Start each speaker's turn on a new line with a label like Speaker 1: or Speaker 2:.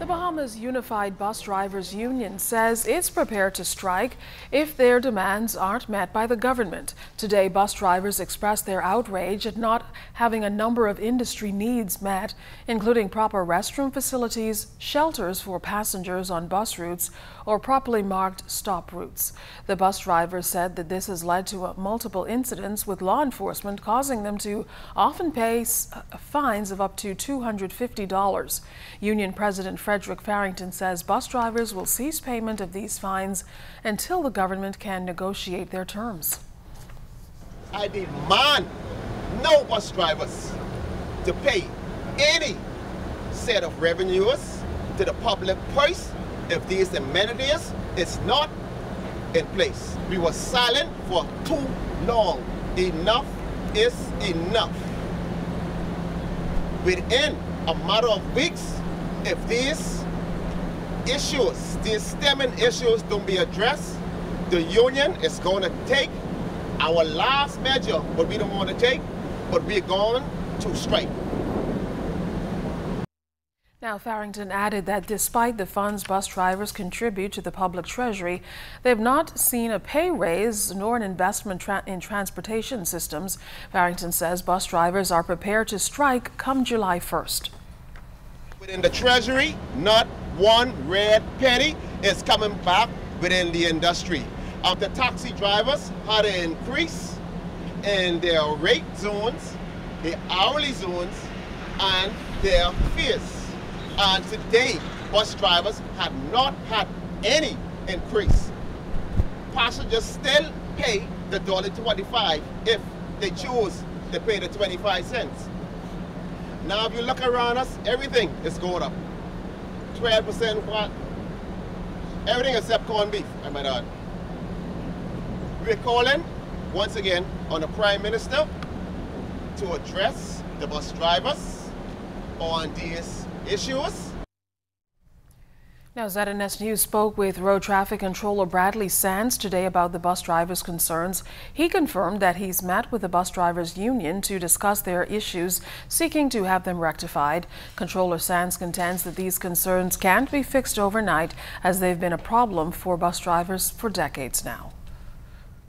Speaker 1: The Bahamas Unified Bus Drivers Union says it's prepared to strike if their demands aren't met by the government. Today, bus drivers expressed their outrage at not having a number of industry needs met, including proper restroom facilities, shelters for passengers on bus routes, or properly marked stop routes. The bus drivers said that this has led to multiple incidents with law enforcement, causing them to often pay uh, fines of up to $250. Union President Frederick Farrington says bus drivers will cease payment of these fines until the government can negotiate their terms.
Speaker 2: I demand no bus drivers to pay any set of revenues to the public purse if these amenities is not in place. We were silent for too long. Enough is enough. Within a matter of weeks, if these issues, these stemming issues don't be addressed, the union is going to take our last measure, what we don't want to take, but we're going to strike.
Speaker 1: Now, Farrington added that despite the funds bus drivers contribute to the public treasury, they have not seen a pay raise nor an investment tra in transportation systems. Farrington says bus drivers are prepared to strike come July 1st.
Speaker 2: Within the Treasury, not one red penny is coming back within the industry. Um, the taxi drivers had an increase in their rate zones, their hourly zones, and their fees. And today, bus drivers have not had any increase. Passengers still pay the $1.25 if they choose to pay the 25 cents. Now, if you look around us, everything is going up. 12% what? Everything except corned beef, I might add. We're calling, once again, on the Prime Minister to address the bus drivers on these issues
Speaker 1: now, ZNS News spoke with Road Traffic Controller Bradley Sands today about the bus drivers' concerns. He confirmed that he's met with the bus drivers' union to discuss their issues, seeking to have them rectified. Controller Sands contends that these concerns can't be fixed overnight as they've been a problem for bus drivers for decades now.